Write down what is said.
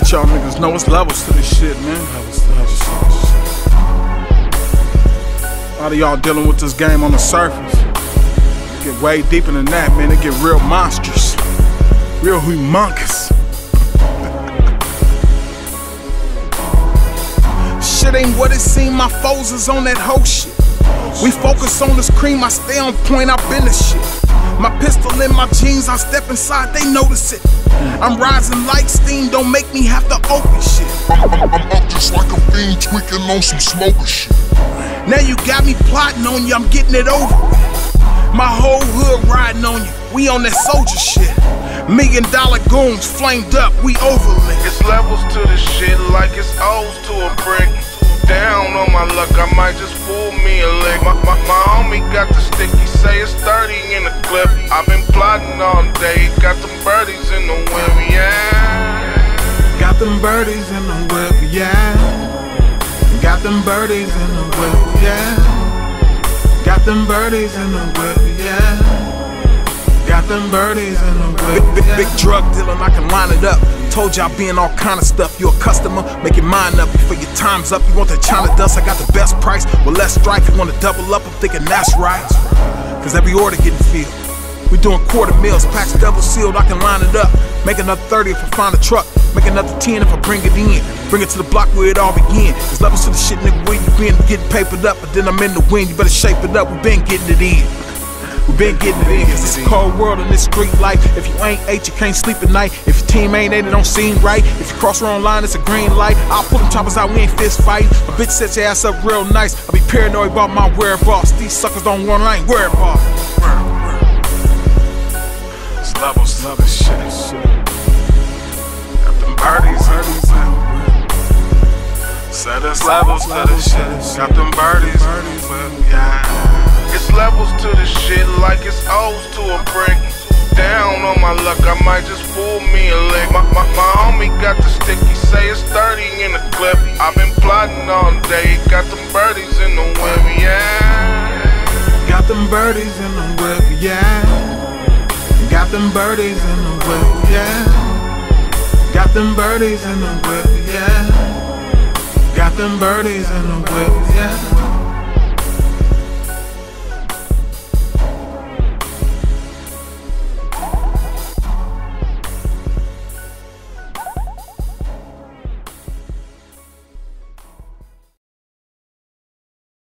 let y'all niggas know it's levels to this shit, man. Levels, levels. A lot of y'all dealing with this game on the surface. It get way deeper than that, man. It get real monstrous. Real humongous. shit ain't what it seem. My foes is on that whole shit. We focus on this cream, I stay on point, I been the shit. My pistol in my jeans, I step inside, they notice it. I'm rising like steam, don't make me have to open shit. I'm, I'm, I'm up just like a fiend tweaking on some smoker shit. Now you got me plotting on you, I'm getting it over. My whole hood riding on you, we on that soldier shit. Million dollar goons flamed up, we overlit. It's levels to this shit like it's O's to a brick. Down on my luck, I might just pull me a leg. My, my, my them birdies in the whip, yeah. Got them birdies in the whip, yeah. Got them birdies in the whip, yeah. Got them birdies in the whip. Big, big, big drug dealer, I can line it up. Told y'all be in all kind of stuff. You a customer, make your mind up before your time's up. You want the China dust, I got the best price. With less strike. you wanna double up, I'm thinking that's right. Cause every order getting filled. We doing quarter meals, packs double sealed, I can line it up. Make another 30 if I find a truck. Make another 10 if I bring it in. Bring it to the block where it all began. There's levels to the shit, nigga, where you been? Getting papered up, but then I'm in the wind. You better shape it up, we been getting it in. We been getting it in, it's a cold world in this street life. If you ain't eight, you can't sleep at night. If your team ain't eight, it don't seem right. If you cross wrong line, it's a green light. I'll pull them choppers out, we ain't fist fighting. A bitch set your ass up real nice. I be paranoid about my whereabouts. These suckers don't want, I ain't worried. Set us levels to the shit. Got them birdies, yeah. It's levels to this shit like it's O's to a brick. Down on my luck, I might just pull me a leg. My, my, my homie got the stick, he say it's 30 in the clip. I've been plotting all day, got them birdies in the whip, yeah. Got them birdies in the whip, yeah. Got them birdies in the whip, yeah. Got them birdies in the whip, Them birdies in the whip, yeah.